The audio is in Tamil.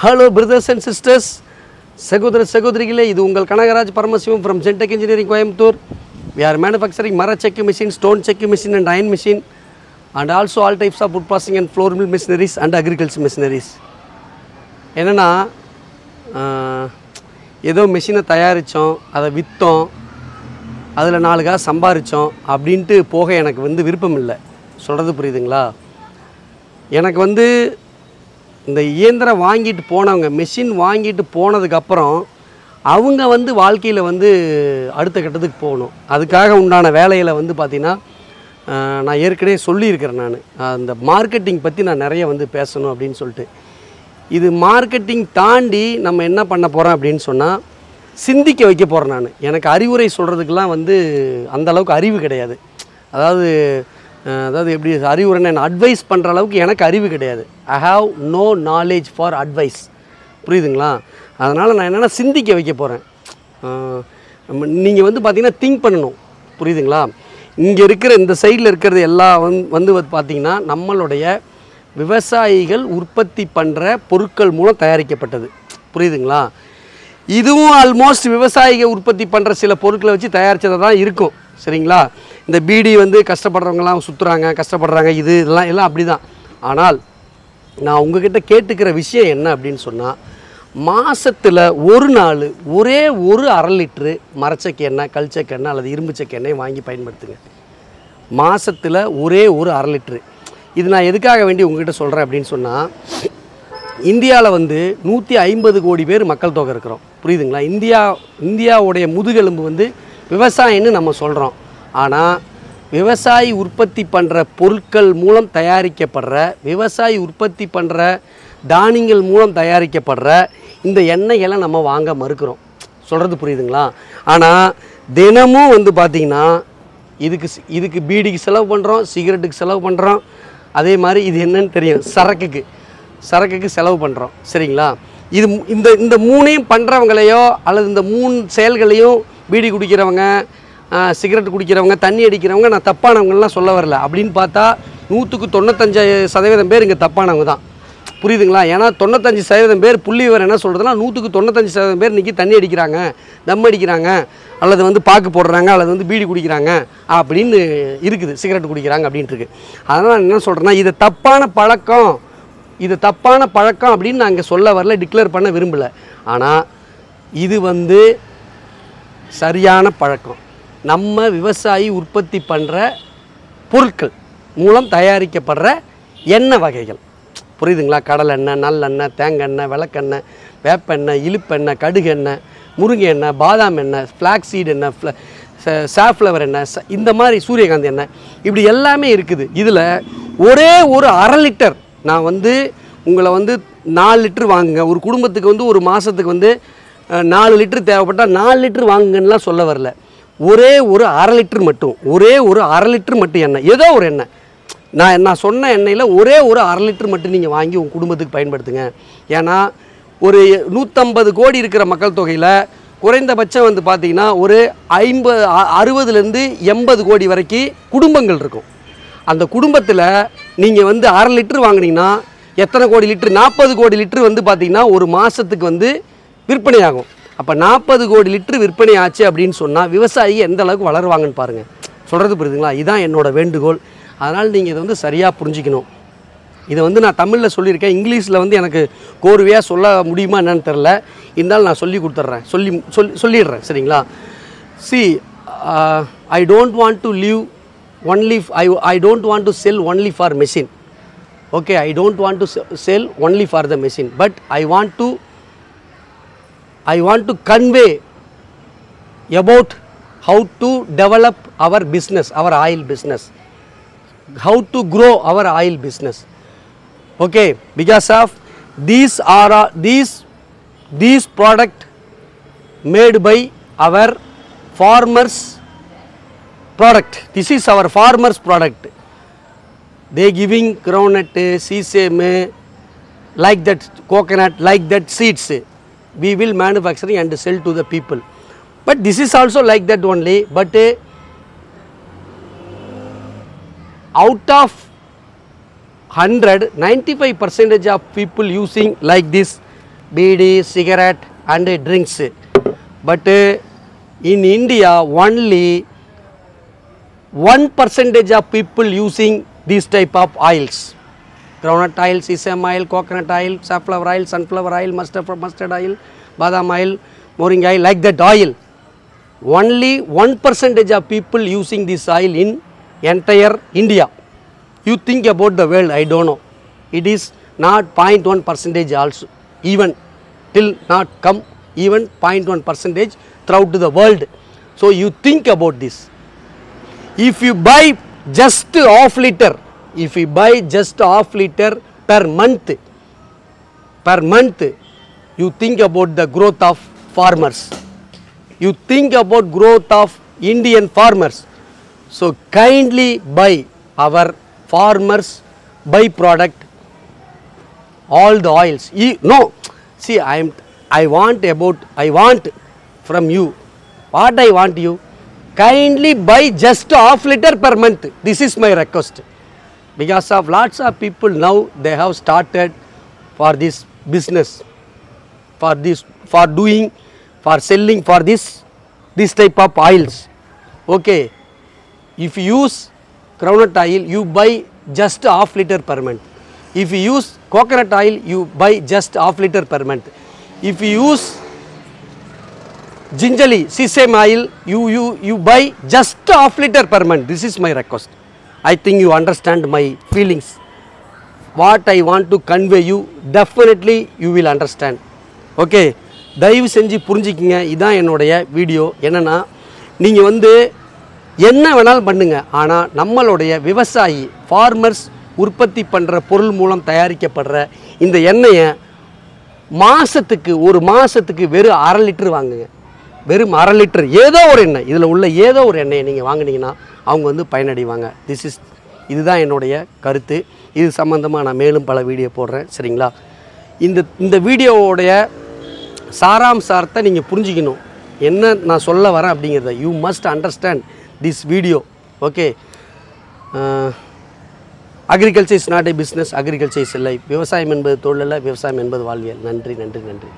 ஹலோ பிரதர்ஸ் அண்ட் சிஸ்டர்ஸ் சகோதர சகோதரிகளே இது உங்கள் Kanagaraj Paramasivam from Gentech engineering Coimbatore we are manufacturing மர செக்கு machine stone cheque machine and iron machine and also all types of food processing and flour mill machineries and agriculture machineries என்னென்னா ஏதோ மிஷினை தயாரித்தோம் அதை விற்றோம் அதில் நாலு காசு சம்பாரித்தோம் அப்படின்ட்டு போக எனக்கு வந்து விருப்பம் இல்லை. சொல்கிறது புரியுதுங்களா? எனக்கு வந்து இந்த இயந்திரம் வாங்கிட்டு போனவங்க மிஷின் வாங்கிட்டு போனதுக்கப்புறம் அவங்க வந்து வாழ்க்கையில் வந்து அடுத்த கட்டத்துக்கு போகணும். அதுக்காக உண்டான வேலையில் வந்து பார்த்திங்கன்னா நான் ஏற்கனவே சொல்லியிருக்கிறேன் நான். அந்த மார்க்கெட்டிங் பற்றி நான் நிறைய வந்து பேசணும் அப்படின்னு சொல்லிட்டு. இது மார்க்கெட்டிங் தாண்டி நம்ம என்ன பண்ண போகிறோம் அப்படின்னு சொன்னால் சிந்திக்க வைக்க போகிறேன் நான். எனக்கு அறிவுரை சொல்கிறதுக்கெலாம் வந்து அந்தளவுக்கு அறிவு கிடையாது. அதாவது அதாவது எப்படி அறிவுரை நான் அட்வைஸ் பண்ணுற அளவுக்கு எனக்கு அறிவு கிடையாது. I have no knowledge for advice புரியுதுங்களா? அதனால் நான் என்னென்னா சிந்திக்க வைக்க போகிறேன் நீங்கள் வந்து பார்த்தீங்கன்னா திங்க் பண்ணணும். புரியுதுங்களா? இங்கே இருக்கிற இந்த சைடில் இருக்கிறது எல்லாம் வந் வந்து பார்த்திங்கன்னா பார்த்தீங்கன்னா நம்மளுடைய விவசாயிகள் உற்பத்தி பண்ணுற பொருட்கள் மூலம் தயாரிக்கப்பட்டது. புரியுதுங்களா? இதுவும் ஆல்மோஸ்ட் விவசாயிகள் உற்பத்தி பண்ணுற சில பொருட்களை வச்சு தயாரித்ததாக தான் இருக்கும். சரிங்களா? இந்த பீடி வந்து கஷ்டப்படுறவங்கலாம் சுற்றுறாங்க கஷ்டப்படுறாங்க இது இதெல்லாம் எல்லாம் அப்படி தான் ஆனால் நான் உங்ககிட்ட கேட்டுக்கிற விஷயம் என்ன அப்படின்னு சொன்னால் மாதத்தில் ஒரு நாள் ஒரே ஒரு அரை லிட்ரு மரச்சக்கு எண்ணெய் கல்ச்சக்கு எண்ணெய் அல்லது இரும்பு சக்கு எண்ணெய் வாங்கி பயன்படுத்துங்க. மாதத்தில் ஒரே ஒரு அரை லிட்ரு இது நான் எதுக்காக வேண்டி உங்ககிட்ட சொல்கிறேன் அப்படின்னு சொன்னால் இந்தியாவில் வந்து நூற்றி ஐம்பது கோடி பேர் மக்கள் தொகை இருக்கிறோம். புரியுதுங்களா? இந்தியா இந்தியாவுடைய முதுகெலும்பு வந்து விவசாயம்னு நம்ம சொல்கிறோம் ஆனால் விவசாயி உற்பத்தி பண்ணுற பொருட்கள் மூலம் தயாரிக்கப்படுற விவசாயி உற்பத்தி பண்ணுற தானியங்கள் மூலம் தயாரிக்கப்படுற இந்த எண்ணெய்களை நம்ம வாங்க மறுக்கிறோம். சொல்கிறது புரியுதுங்களா? ஆனால் தினமும் வந்து பார்த்திங்கன்னா இதுக்கு இதுக்கு பீடிக்கு செலவு பண்ணுறோம் சிகரெட்டுக்கு செலவு பண்ணுறோம் அதே மாதிரி இது என்னன்னு தெரியும் சரக்குக்கு. சரக்குக்கு செலவு பண்ணுறோம் சரிங்களா? இது இந்த இந்த மூணையும் பண்ணுறவங்களையோ அல்லது இந்த மூணு செயல்களையும் பீடி குடிக்கிறவங்க சிகரெட் குடிக்கிறவங்க தண்ணி அடிக்கிறவங்க நான் தப்பானவங்கலாம் சொல்ல வரல. அப்படின்னு பார்த்தா நூற்றுக்கு தொண்ணூத்தஞ்சு சதவீதம் பேர் இங்கே தப்பானவங்க தான். புரியுதுங்களா? ஏன்னா தொண்ணூத்தஞ்சு சதவீதம் பேர் புள்ளி விவரம் என்ன சொல்கிறதுனா நூற்றுக்கு தொண்ணூத்தஞ்சு சதவீதம் பேர் இன்றைக்கி தண்ணி அடிக்கிறாங்க தம் அடிக்கிறாங்க அல்லது வந்து பாக்கு போடுறாங்க அல்லது வந்து பீடி குடிக்கிறாங்க அப்படின்னு இருக்குது சிகரெட் குடிக்கிறாங்க அப்படின்ட்டு இருக்குது அதனால் நான் என்ன சொல்கிறேன்னா இது தப்பான பழக்கம். இது தப்பான பழக்கம் அப்படின்னு நான் இங்கே சொல்ல வரல டிக்ளேர் பண்ண விரும்பலை. ஆனால் இது வந்து சரியான பழக்கம். நம்ம விவசாயி உற்பத்தி பண்ணுற பொருட்கள் மூலம் தயாரிக்கப்படுற எண்ணெய் வகைகள். புரியுதுங்களா? கடலெண்ணெய் நல்லெண்ணெய் தேங்காய் விளக்கெண்ணெய் வேப்பெண்ணெய் இழுப்பெண்ணெய் கடுகு எண்ணெய் முருங்கை எண்ணெய் பாதாம் எண்ணெய் ஃப்ளாக் சீட் எண்ணெய் ஃப்ள சாஃப்ளவர் எண்ணெய் இந்த மாதிரி சூரியகாந்தி எண்ணெய் இப்படி எல்லாமே இருக்குது. இதில் ஒரே ஒரு அரை லிட்டர் நான் வந்து உங்களை வந்து நாலு லிட்டர் வாங்குங்க. ஒரு குடும்பத்துக்கு வந்து ஒரு மாதத்துக்கு வந்து நாலு லிட்டர் தேவைப்பட்டால் நாலு லிட்டர் வாங்குங்கன்னுலாம் சொல்ல வரல. ஒரே ஒரு அரை லிட்டர் மட்டும் ஒரே ஒரு அரை லிட்டர் மட்டும் எண்ணெய் ஏதோ ஒரு எண்ணெய். நான் நான் சொன்ன எண்ணெயில் ஒரே ஒரு அரை லிட்டர் மட்டும் நீங்கள் வாங்கி உங்கள் குடும்பத்துக்கு பயன்படுத்துங்க. ஏன்னா ஒரு நூற்றம்பது கோடி இருக்கிற மக்கள் தொகையில் குறைந்தபட்சம் வந்து பார்த்திங்கன்னா ஒரு ஐம்பது அறுபதுலேருந்து எண்பது கோடி வரைக்கும் குடும்பங்கள் இருக்கும். அந்த குடும்பத்தில் நீங்கள் வந்து அரை லிட்டர் வாங்கினீங்கன்னா எத்தனை கோடி லிட்டர்? நாற்பது கோடி லிட்டர் வந்து பார்த்திங்கன்னா ஒரு மாதத்துக்கு வந்து விற்பனையாகும். அப்போ நாற்பது கோடி லிட்டர் விற்பனை ஆச்சு அப்படின்னு சொன்னால் விவசாயி எந்த அளவுக்கு வளருவாங்கன்னு பாருங்கள் சொல்கிறது புரியுதுங்களா? இதுதான் என்னோட வேண்டுகோள். அதனால் நீங்கள் இதை வந்து சரியாக புரிஞ்சிக்கணும். இதை வந்து நான் தமிழில் சொல்லியிருக்கேன். இங்கிலீஷில் வந்து எனக்கு கோர்வையாக சொல்ல முடியுமா என்னன்னு தெரில இருந்தாலும் நான் சொல்லி கொடுத்துட்றேன். சொல்லி சொல் சொல்லிடுறேன். சரிங்களா? See I don't want to leave only I I don't want to sell only for machine okay I don't want to sell only for the machine but I want to I want to convey about how to develop our business, our oil business, how to grow our oil business. Okay, because of these are these these product made by our farmers product. This is our farmers product. They giving groundnut, sesame, like that coconut, like that seeds. we will manufacturing and sell to the people. But this is also like that only, but uh, out of 100, 95 percentage of people using like this BD, cigarette and uh, drinks. But uh, in India only 1 percentage of people using these type of oils groundnut oil sesame oil coconut oil safflower oil sunflower oil mustard mustard oil badam oil moringa oil like that oil. Only one percentage of people using this oil in entire india. You think about the world i don't know. It is not 0.1 percentage also even till not come even 0.1 percentage throughout the world. So you think about this. If you buy just half liter if you buy just half liter per month per month you think about the growth of farmers. You think about growth of indian farmers. So kindly buy our farmers byproduct all the oils. E- no see i am i want about i want from you. What i want you kindly buy just half liter per month. This is my request because of lots of people now they have started for this business for this for doing for selling for this this type of oils. Okay. If you use groundnut oil you buy just half liter per month. If you use coconut oil you buy just half liter per month. If you use gingerly sesame oil you you you buy just half liter per month. This is my request I think you understand my feelings what I want to convey you definitely you will understand okay தயவு செஞ்சு புரிஞ்சிக்கிங்க. இதான் என்னுடைய வீடியோ என்னென்னா நீங்கள் வந்து என்ன வேணாலும் பண்ணுங்கள் ஆனால் நம்மளுடைய விவசாயி ஃபார்மர்ஸ் உற்பத்தி பண்ணுற பொருள் மூலம் தயாரிக்கப்படுற இந்த எண்ணெயை மாதத்துக்கு ஒரு மாதத்துக்கு வெறும் அரை லிட்டர் வாங்குங்க. வெறும் அரை லிட்டர் ஏதோ ஒரு எண்ணெய். இதில் உள்ள ஏதோ ஒரு எண்ணெயை நீங்கள் வாங்கினீங்கன்னா அவங்க வந்து பயனடைவாங்க. திஸ் இஸ் இதுதான் என்னுடைய கருத்து. இது சம்மந்தமாக நான் மேலும் பல வீடியோ போடுறேன். சரிங்களா? இந்த இந்த வீடியோவோடைய சாராம்சாரத்தை நீங்கள் புரிஞ்சுக்கணும். என்ன நான் சொல்ல வரேன் அப்படிங்கிறத you must understand this video okay agriculture is not a business agriculture is life விவசாயம் என்பது தொழில் விவசாயம் என்பது வாழ்வியல். நன்றி நன்றி நன்றி.